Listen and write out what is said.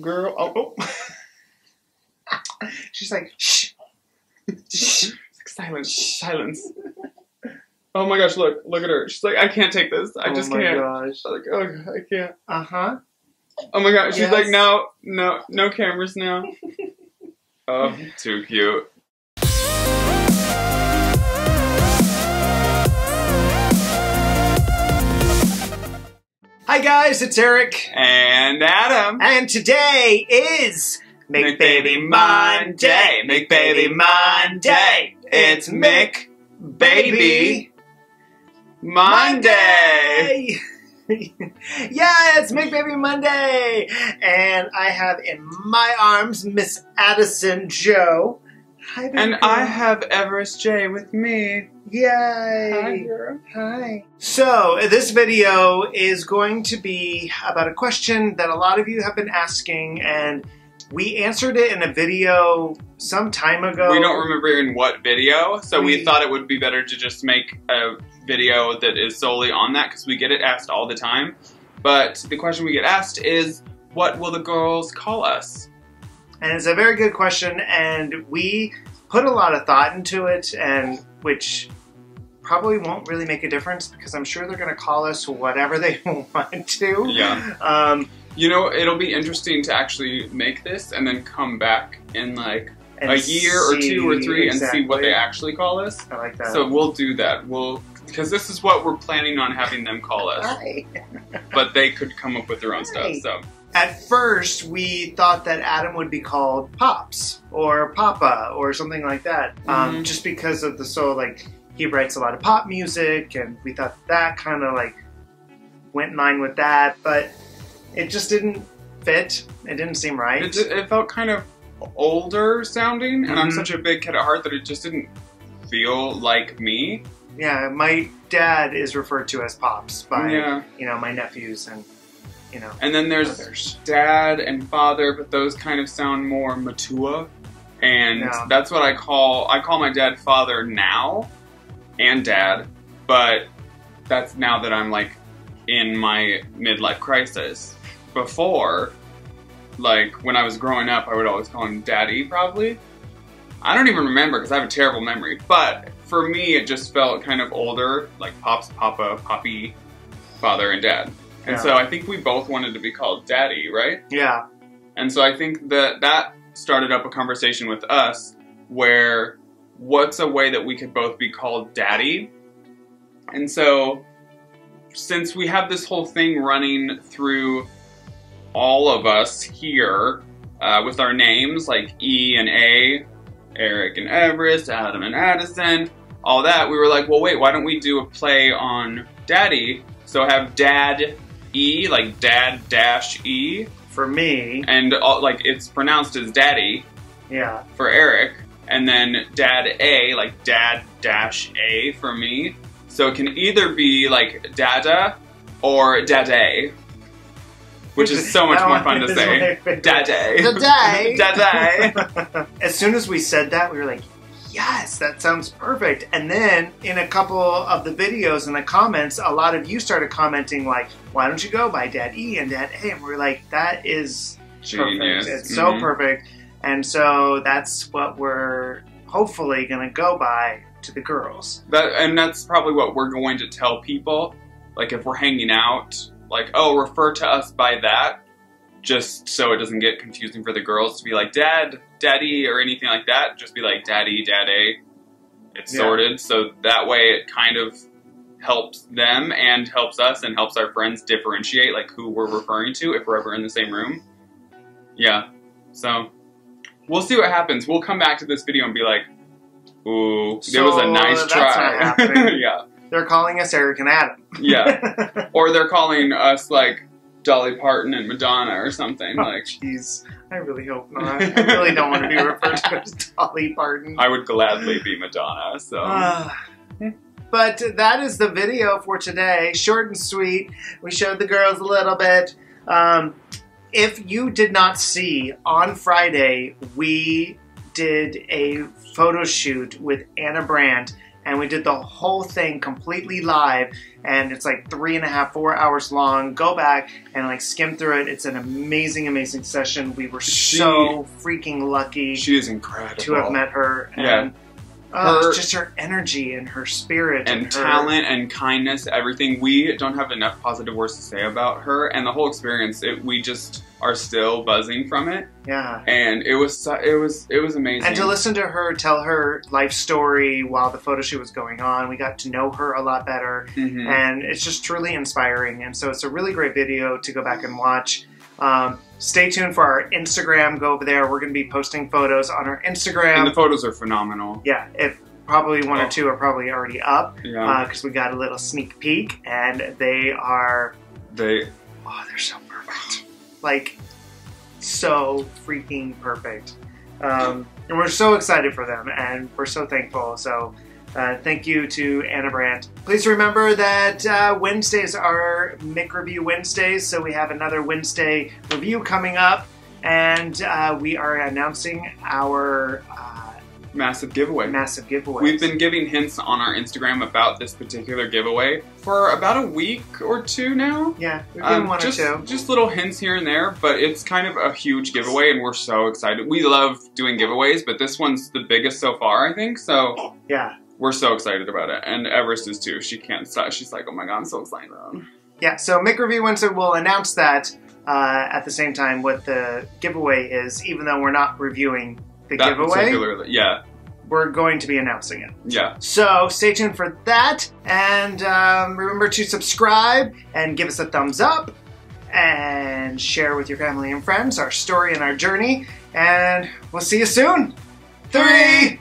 girl. Oh, oh. she's like, shh, shh. Silence, silence. Oh my gosh! Look, look at her. She's like, I can't take this. I oh just can't. gosh. I'm like, oh, I can't. Uh huh. Oh my god, she's Yes. like, no, no, no cameras now. oh, too cute. Hi guys, it's Erik, And Adam. and today is Make Baby Monday. Make Baby Monday. It's Mick Baby Monday. yeah, it's Make Baby Monday, and I have in my arms Miss Addison Joe. Hi, there, And girl. I have Everest J with me. Yay! Hi, girl. Hi. So, this video is going to be about a question that a lot of you have been asking, and we answered it in a video some time ago. We don't remember in what video, so we, We- thought it would be better to just make a video that is solely on that because we get it asked all the time. But the question we get asked is, what will the girls call us? And it's a very good question, and we put a lot of thought into it, and which probably won't really make a difference because I'm sure they're going to call us whatever they want to. Yeah. Um, You know, it'll be interesting to actually make this and then come back in like a year or two or three and see what they actually call us. I like that. So we'll do that. We'll because this is what we're planning on having them call us, Hi. but they could come up with their own stuff. So At first, we thought that Adam would be called Pops or Papa or something like that, um, Mhm. just because of the so like he writes a lot of pop music, and we thought that kind of like went in line with that, but it just didn't fit. It didn't seem right. it, it felt kind of older sounding, and I'm Mhm. such a big kid at heart that it just didn't feel like me. yeah, my dad is referred to as Pops by Yeah. you know my nephews and you know And then there's others. dad and father, but those kind of sound more mature. And Yeah. that's what I call I call my dad father now and dad, but that's now that I'm like in my midlife crisis. Before, like when I was growing up, I would always call him daddy probably. I don't even remember because I have a terrible memory, but for me it just felt kind of older, like pops, papa, poppy, father and dad. And Yeah. so I think we both wanted to be called daddy, right? Yeah, And so I think that that started up a conversation with us where what's a way that we could both be called daddy? And so since we have this whole thing running through all of us here uh, with our names like E and A, Erik and Everest, Adam and Addison, all that, we were like, well, wait, why don't we do a play on daddy? So have dad E, like dad dash E, for me, and all, like it's pronounced as daddy yeah, for Erik, and then dad A, like dad dash A for me. So it can either be like dada or dade, which is so much more fun to say. my favorite. Dade. Dade. Dade. as soon as we said that, we were like, yes, that sounds perfect. And then in a couple of the videos and the comments, a lot of you started commenting like, why don't you go by Dad E and Dad A? And we are like, that is Genius. perfect. It's so Mhm. perfect. And so that's what we're hopefully going to go by to the girls. That and that's probably what we're going to tell people. Like if we're hanging out, like, oh, refer to us by that, just so it doesn't get confusing for the girls to be like dad, daddy, or anything like that. Just be like daddy, daddy. It's Yeah. sorted, so that way it kind of helps them and helps us and helps our friends differentiate like who we're referring to if we're ever in the same room. Yeah. So we'll see what happens. We'll come back to this video and be like, ooh, it was a nice try. yeah. They're calling us Erik and Adam. Yeah. Or they're calling us like Dolly Parton and Madonna or something. Like Jeez, I really hope not. I really don't want to be referred to as Dolly Parton. I would gladly be Madonna. So Ah. but that is the video for today. Short and sweet. We showed the girls a little bit. Um, if you did not see, on Friday, we did a photo shoot with Anna Brandt and we did the whole thing completely live. And it's like three and a half, four hours long. Go back and like skim through it. It's an amazing, amazing session. We were She- so freaking lucky She is incredible. to have met her. And, Yeah. uh, Her- just her energy and her spirit and her- talent and kindness, everything. We don't have enough positive words to say about her and the whole experience. It, we just are still buzzing from it, Yeah. and it was it was it was amazing. And to listen to her tell her life story while the photo shoot was going on, we got to know her a lot better. Mhm. and it's just truly inspiring. And so it's a really great video to go back and watch. Um, stay tuned for our Instagram. Go over there. We're going to be posting photos on our Instagram. and the photos are phenomenal. yeah, if probably one Oh. or two are probably already up Yeah, because we got a little sneak peek, and they are they oh, they're so perfect, like so freaking perfect. Um, and we're so excited for them, and we're so thankful. So. Uh, thank you to Anna Brandt. Please remember that uh, Wednesdays are McReview Wednesdays, so we have another Wednesday review coming up, and uh, we are announcing our uh, massive giveaway. massive giveaway. We've been giving hints on our Instagram about this particular giveaway for about a week or two now. yeah, we've given Um, one just, or two. just little hints here and there, but it's kind of a huge giveaway, and we're so excited. We love doing giveaways, but this one's the biggest so far, I think. So Yeah, we're so excited about it, and Everest is too. She can't stop. She's like, "Oh my god, I'm so excited!" yeah. So McReview Wednesday will announce that uh, at the same time what the giveaway is, even though we're not reviewing the That giveaway. yeah, We're going to be announcing it. yeah. So stay tuned for that, and um, remember to subscribe and give us a thumbs up, and share with your family and friends our story and our journey. And we'll see you soon. Three,